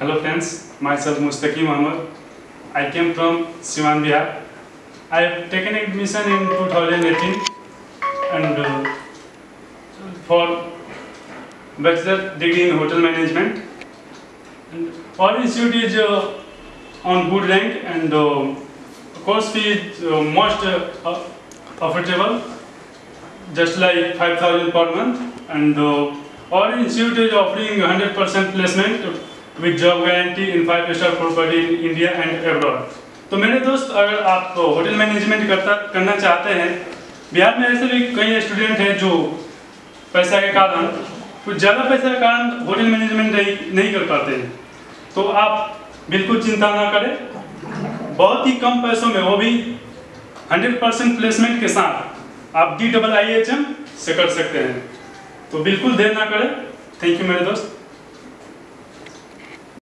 Hello friends, myself Mustaqim Ahmad. I came from Siwan Bihar. I have taken admission in 2018 and uh, for bachelor degree in hotel management. And our institute is uh, on good rank and uh, course fee is uh, most uh, affordable, just like 5,000 per month. And uh, our institute is offering 100% placement with job guarantee in five star property in India and abroad. तो मेरे दोस्त, अगर आप hotel management करता, करना चाहते हैं, बिहार में ऐसे भी कई स्टूडेंट हैं जो पैसा के कारण, कुछ ज़्यादा पैसा के कारण होटल मैनेजमेंट नहीं नहीं कर पाते हैं। तो आप बिल्कुल चिंता ना करें। बहुत ही कम पैसों में वो भी 100 परसेंट प्लेसमेंट के साथ आप D double I H M से कर सकते हैं। तो बिल्कुल देर ना करें। थैंक यू मेरे दोस्त।